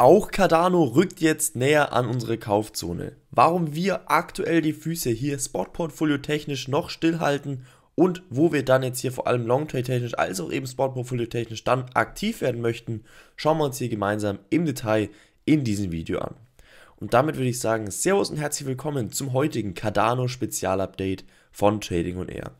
Auch Cardano rückt jetzt näher an unsere Kaufzone. Warum wir aktuell die Füße hier Sportportfolio technisch noch stillhalten und wo wir dann jetzt hier vor allem Longtrade technisch als auch eben Sportportfolio technisch dann aktiv werden möchten, schauen wir uns hier gemeinsam im Detail in diesem Video an. Und damit würde ich sagen, Servus und herzlich willkommen zum heutigen Cardano Spezialupdate von Trading on Air.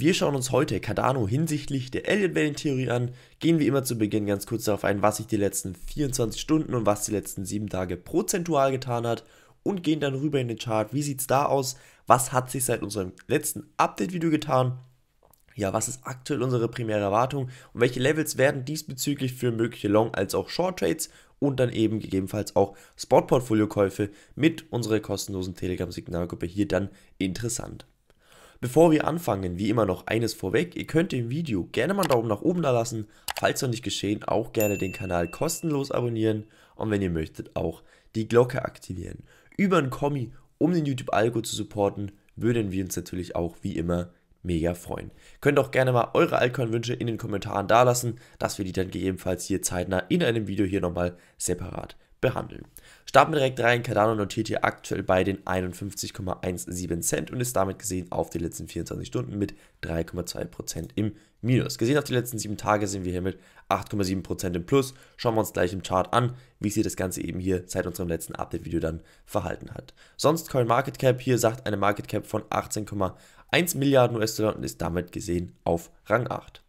Wir schauen uns heute Cardano hinsichtlich der Elliott-Wellentheorie an, gehen wie immer zu Beginn ganz kurz darauf ein, was sich die letzten 24 Stunden und was die letzten 7 Tage prozentual getan hat und gehen dann rüber in den Chart, wie sieht es da aus, was hat sich seit unserem letzten Update-Video getan, ja, was ist aktuell unsere primäre Erwartung? Und welche Levels werden diesbezüglich für mögliche Long- als auch Short-Trades und dann eben gegebenenfalls auch Spot-Portfolio-Käufe mit unserer kostenlosen Telegram-Signalgruppe hier dann interessant. Bevor wir anfangen, wie immer noch eines vorweg, ihr könnt dem Video gerne mal einen Daumen nach oben da lassen, falls noch nicht geschehen, auch gerne den Kanal kostenlos abonnieren und wenn ihr möchtet auch die Glocke aktivieren. Über ein Kommi, um den YouTube-Algo zu supporten, würden wir uns natürlich auch wie immer mega freuen. Könnt auch gerne mal eure Altcoin-Wünsche in den Kommentaren dalassen, dass wir die dann gegebenenfalls hier zeitnah in einem Video hier nochmal separat behandeln. Starten wir direkt rein. Cardano notiert hier aktuell bei den 51,17 Cent und ist damit gesehen auf die letzten 24 Stunden mit 3,2% im Minus. Gesehen auf die letzten 7 Tage sind wir hier mit 8,7% im Plus. Schauen wir uns gleich im Chart an, wie sich das Ganze eben hier seit unserem letzten Update-Video dann verhalten hat. Sonst CoinMarketCap hier sagt eine Market Cap von 18,1 Milliarden US-Dollar und ist damit gesehen auf Rang 8.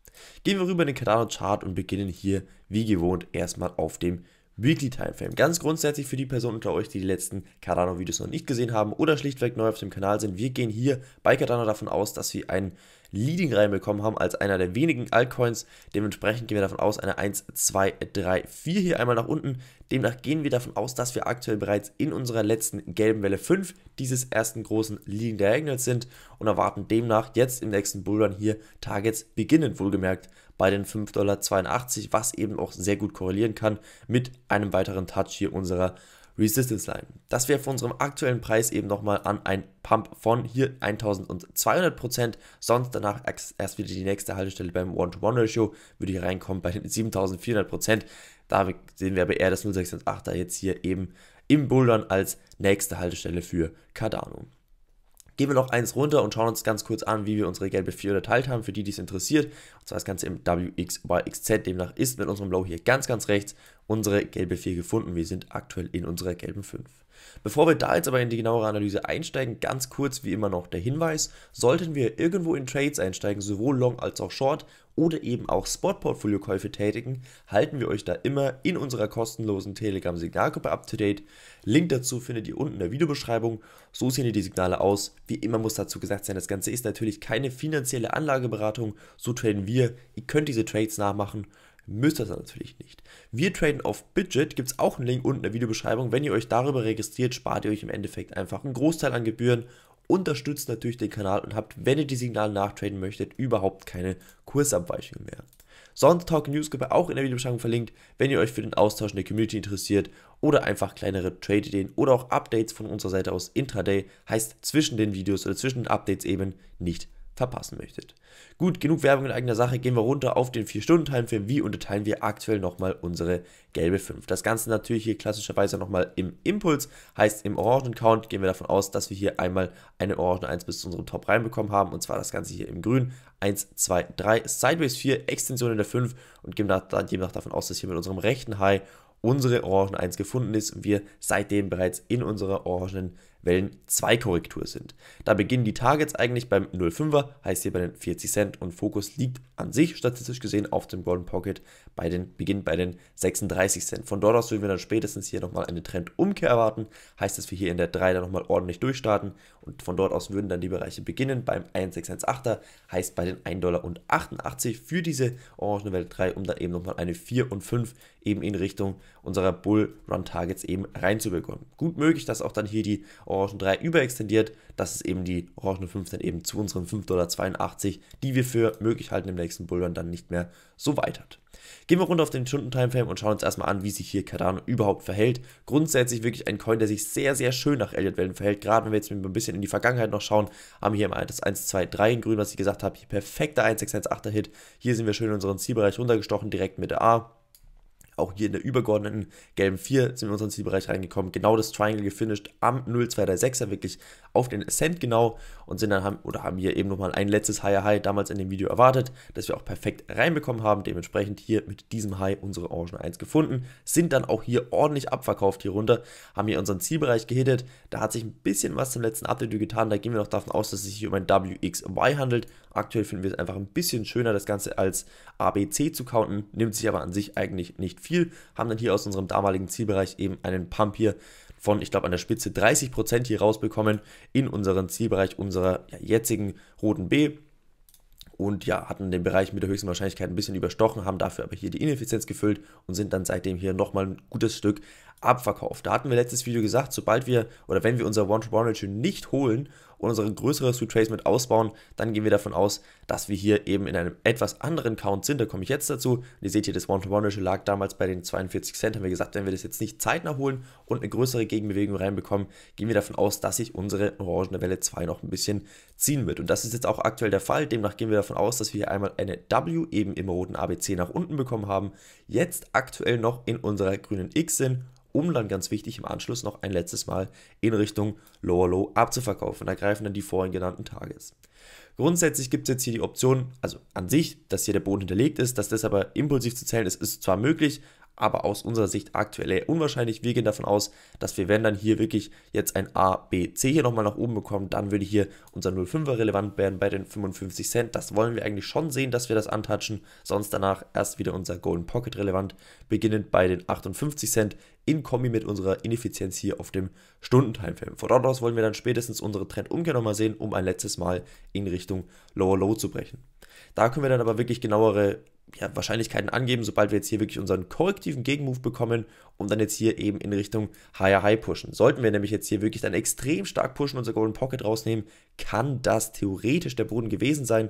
Gehen wir rüber in den Cardano Chart und beginnen hier wie gewohnt erstmal auf dem Weekly Timeframe. Ganz grundsätzlich für die Personen unter euch, die die letzten Cardano-Videos noch nicht gesehen haben oder schlichtweg neu auf dem Kanal sind. Wir gehen hier bei Cardano davon aus, dass wir einen Leading reinbekommen haben als einer der wenigen Altcoins. Dementsprechend gehen wir davon aus, eine 1, 2, 3, 4 hier einmal nach unten. Demnach gehen wir davon aus, dass wir aktuell bereits in unserer letzten gelben Welle 5 dieses ersten großen Leading Diagonals sind und erwarten demnach jetzt im nächsten Bullrun hier Targets beginnen, wohlgemerkt bei den 5,82 Dollar, was eben auch sehr gut korrelieren kann mit einem weiteren Touch hier unserer Resistance Line. Das wäre von unserem aktuellen Preis eben nochmal an ein Pump von hier 1200%, sonst danach erst wieder die nächste Haltestelle beim One-to-One-Ratio, würde hier reinkommen bei den 7400%. Da sehen wir aber eher das 0618 jetzt hier eben im Bullrun als nächste Haltestelle für Cardano. Gehen wir noch eins runter und schauen uns ganz kurz an, wie wir unsere gelbe 4 unterteilt haben, für die, die es interessiert. Und zwar das Ganze im WXYXZ. Demnach ist mit unserem Low hier ganz, ganz rechts unsere gelbe 4 gefunden. Wir sind aktuell in unserer gelben 5. Bevor wir da jetzt aber in die genauere Analyse einsteigen, ganz kurz wie immer noch der Hinweis, sollten wir irgendwo in Trades einsteigen, sowohl Long als auch Short oder eben auch Spot-Portfolio-Käufe tätigen, halten wir euch da immer in unserer kostenlosen Telegram-Signalgruppe up to date. Link dazu findet ihr unten in der Videobeschreibung. So sehen die Signale aus. Wie immer muss dazu gesagt sein, das Ganze ist natürlich keine finanzielle Anlageberatung. So traden wir. Ihr könnt diese Trades nachmachen müsst das natürlich nicht. Wir traden auf Budget, gibt es auch einen Link unten in der Videobeschreibung. Wenn ihr euch darüber registriert, spart ihr euch im Endeffekt einfach einen Großteil an Gebühren, unterstützt natürlich den Kanal und habt, wenn ihr die Signale nachtraden möchtet, überhaupt keine Kursabweichungen mehr. Sonst Talk Newsgruppe auch in der Videobeschreibung verlinkt, wenn ihr euch für den Austausch in der Community interessiert oder einfach kleinere Trade-Ideen oder auch Updates von unserer Seite aus Intraday, heißt zwischen den Videos oder zwischen den Updates eben nicht verpassen möchtet. Gut, genug Werbung in eigener Sache, gehen wir runter auf den 4-Stunden-Timeframe. Wie unterteilen wir aktuell nochmal unsere gelbe 5? Das Ganze natürlich hier klassischerweise nochmal im Impuls, heißt im Orangen-Count gehen wir davon aus, dass wir hier einmal eine Orange 1 bis zu unserem Top reinbekommen haben und zwar das Ganze hier im Grün. 1, 2, 3, Sideways 4, Extension in der 5 und gehen demnach davon aus, dass hier mit unserem rechten High unsere Orangen 1 gefunden ist und wir seitdem bereits in unserer orangenen Wellen 2 Korrektur sind. Da beginnen die Targets eigentlich beim 0,5er, heißt hier bei den 40 Cent und Fokus liegt an sich statistisch gesehen auf dem Golden Pocket bei den, beginnt bei den 36 Cent. Von dort aus würden wir dann spätestens hier nochmal eine Trendumkehr erwarten, heißt, dass wir hier in der 3 dann nochmal ordentlich durchstarten und von dort aus würden dann die Bereiche beginnen beim 1618er, heißt bei den 1,88 Dollar für diese Orange Welt 3, um dann eben nochmal eine 4 und 5 eben in Richtung unserer Bull Run Targets eben reinzubekommen. Gut möglich, dass auch dann hier die Orangen 3 überextendiert, dass es eben die Orangen 5 dann eben zu unseren 5,82 Dollar, die wir für möglich halten im nächsten Bullrun dann nicht mehr so weit hat. Gehen wir runter auf den Stunden-Timeframe und schauen uns erstmal an, wie sich hier Cardano überhaupt verhält. Grundsätzlich wirklich ein Coin, der sich sehr, sehr schön nach Elliott-Wellen verhält. Gerade wenn wir jetzt ein bisschen in die Vergangenheit noch schauen, haben wir hier das 1, 2, 3 in grün, was ich gesagt habe. Hier perfekter 1618er Hit. Hier sind wir schön in unseren Zielbereich runtergestochen, direkt mit der A Auch hier in der übergeordneten gelben 4 sind wir in unseren Zielbereich reingekommen. Genau das Triangle gefinisht am 0236er, wirklich auf den Ascent genau. Und sind dann haben, oder haben hier eben nochmal ein letztes Higher High damals in dem Video erwartet, das wir auch perfekt reinbekommen haben. Dementsprechend hier mit diesem High unsere Orange 1 gefunden. Sind dann auch hier ordentlich abverkauft hier runter. Haben hier unseren Zielbereich gehittet. Da hat sich ein bisschen was zum letzten Update getan. Da gehen wir noch davon aus, dass es sich hier um ein WXY handelt. Aktuell finden wir es einfach ein bisschen schöner, das Ganze als ABC zu counten. Nimmt sich aber an sich eigentlich nicht viel, haben dann hier aus unserem damaligen Zielbereich eben einen Pump hier von, ich glaube, an der Spitze 30% hier rausbekommen in unseren Zielbereich unserer ja, jetzigen roten B. Und ja, hatten den Bereich mit der höchsten Wahrscheinlichkeit ein bisschen überstochen, haben dafür aber hier die Ineffizienz gefüllt und sind dann seitdem hier nochmal ein gutes Stück abverkauft. Da hatten wir letztes Video gesagt, sobald wir oder wenn wir unser One-to-One-Ratio nicht holen und unser größeres Retracement ausbauen, dann gehen wir davon aus, dass wir hier eben in einem etwas anderen Count sind. Da komme ich jetzt dazu. Und ihr seht hier, das One-to-One-Ratio lag damals bei den 42 Cent. Haben wir gesagt, wenn wir das jetzt nicht zeitnah holen und eine größere Gegenbewegung reinbekommen, gehen wir davon aus, dass sich unsere orangene Welle 2 noch ein bisschen ziehen wird. Und das ist jetzt auch aktuell der Fall. Demnach gehen wir davon aus, dass wir hier einmal eine W eben im roten ABC nach unten bekommen haben. Jetzt aktuell noch in unserer grünen X sind um dann ganz wichtig im Anschluss noch ein letztes Mal in Richtung Lower Low abzuverkaufen. Da greifen dann die vorhin genannten Targets. Grundsätzlich gibt es jetzt hier die Option, also an sich, dass hier der Boden hinterlegt ist, dass das aber impulsiv zu zählen ist, ist zwar möglich, aber aus unserer Sicht aktuell eher unwahrscheinlich. Wir gehen davon aus, dass wir, wenn dann hier wirklich jetzt ein A, B, C hier nochmal nach oben bekommen, dann würde hier unser 0,5er relevant werden bei den 55 Cent. Das wollen wir eigentlich schon sehen, dass wir das antatschen. Sonst danach erst wieder unser Golden Pocket relevant, beginnend bei den 58 Cent in Kombi mit unserer Ineffizienz hier auf dem Stundentimeframe. Von dort aus wollen wir dann spätestens unsere Trendumkehr nochmal sehen, um ein letztes Mal in Richtung Lower Low zu brechen. Da können wir dann aber wirklich genauere ja, Wahrscheinlichkeiten angeben, sobald wir jetzt hier wirklich unseren korrektiven Gegenmove bekommen und dann jetzt hier eben in Richtung Higher High pushen. Sollten wir nämlich jetzt hier wirklich dann extrem stark pushen, unser Golden Pocket rausnehmen, kann das theoretisch der Boden gewesen sein.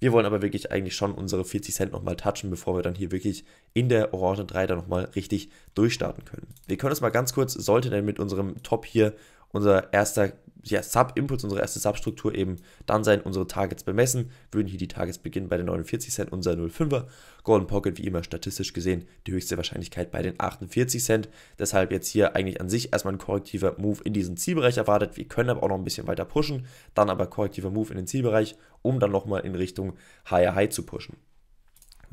Wir wollen aber wirklich eigentlich schon unsere 40 Cent nochmal touchen, bevor wir dann hier wirklich in der Orange 3 dann nochmal richtig durchstarten können. Wir können das mal ganz kurz, sollte denn mit unserem Top hier unser erster ja, Sub-Inputs, unsere erste Substruktur eben dann sein, unsere Targets bemessen, würden hier die Targets beginnen bei den 49 Cent, unser 0,5er, Golden Pocket wie immer statistisch gesehen die höchste Wahrscheinlichkeit bei den 48 Cent, deshalb jetzt hier eigentlich an sich erstmal ein korrektiver Move in diesen Zielbereich erwartet, wir können aber auch noch ein bisschen weiter pushen, dann aber korrektiver Move in den Zielbereich, um dann nochmal in Richtung Higher High zu pushen.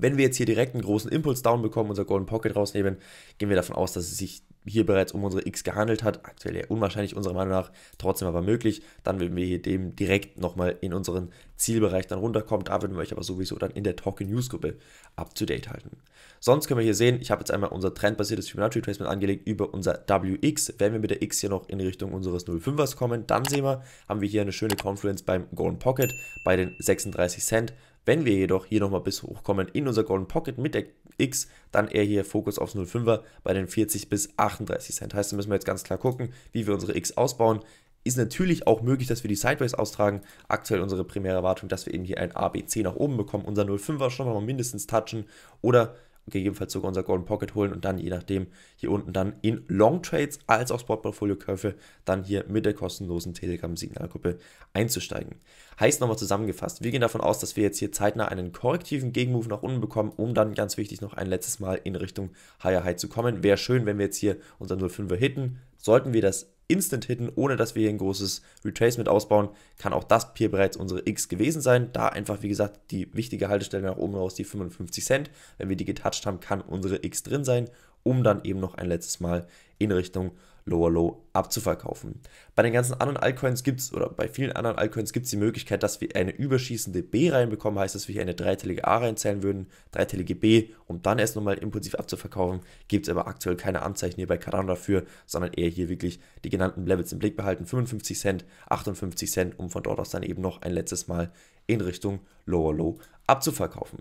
Wenn wir jetzt hier direkt einen großen Impuls down bekommen, unser Golden Pocket rausnehmen, gehen wir davon aus, dass es sich hier bereits um unsere X gehandelt hat. Aktuell eher unwahrscheinlich unserer Meinung nach, trotzdem aber möglich. Dann würden wir hier dem direkt nochmal in unseren Zielbereich dann runterkommen. Da würden wir euch aber sowieso dann in der Talking News Gruppe up to date halten. Sonst können wir hier sehen, ich habe jetzt einmal unser trendbasiertes Fibonacci Retracement angelegt über unser WX. Wenn wir mit der X hier noch in Richtung unseres 05ers kommen, dann sehen wir, haben wir hier eine schöne Confluence beim Golden Pocket bei den 36 Cent. Wenn wir jedoch hier nochmal bis hochkommen in unser Golden Pocket mit der X, dann eher hier Fokus aufs 05er bei den 40 bis 38 Cent. Heißt, da müssen wir jetzt ganz klar gucken, wie wir unsere X ausbauen. Ist natürlich auch möglich, dass wir die Sideways austragen. Aktuell unsere primäre Erwartung, dass wir eben hier ein ABC nach oben bekommen, unser 05er schon mal mindestens touchen oder gegebenenfalls sogar unser Golden Pocket holen und dann je nachdem hier unten dann in Long Trades als auch Spot-Portfolio-Käufe dann hier mit der kostenlosen Telegram-Signalgruppe einzusteigen. Heißt nochmal zusammengefasst, wir gehen davon aus, dass wir jetzt hier zeitnah einen korrektiven Gegenmove nach unten bekommen, um dann ganz wichtig noch ein letztes Mal in Richtung Higher High zu kommen. Wäre schön, wenn wir jetzt hier unser 05er hitten. Sollten wir das instant hitten, ohne dass wir hier ein großes Retracement ausbauen, kann auch das hier bereits unsere X gewesen sein. Da einfach, wie gesagt, die wichtige Haltestelle nach oben raus, die 55 Cent. Wenn wir die getoucht haben, kann unsere X drin sein, um dann eben noch ein letztes Mal in Richtung Lower Low abzuverkaufen. Bei den ganzen anderen Altcoins gibt es, oder bei vielen anderen Altcoins gibt es die Möglichkeit, dass wir eine überschießende B reinbekommen, heißt, dass wir hier eine dreiteilige A reinzählen würden, dreiteilige B, um dann erst nochmal impulsiv abzuverkaufen. Gibt es aber aktuell keine Anzeichen hier bei Cardano dafür, sondern eher hier wirklich die genannten Levels im Blick behalten, 55 Cent, 58 Cent, um von dort aus dann eben noch ein letztes Mal in Richtung Lower Low abzuverkaufen.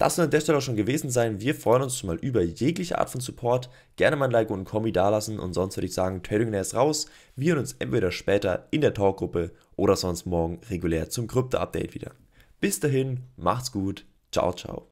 Das soll an der Stelle auch schon gewesen sein. Wir freuen uns schon mal über jegliche Art von Support. Gerne mal ein Like und ein Kommi dalassen und sonst würde ich sagen, Trading ist raus. Wir hören uns entweder später in der Talkgruppe oder sonst morgen regulär zum Krypto-Update wieder. Bis dahin, macht's gut. Ciao, ciao.